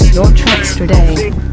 your tracks today.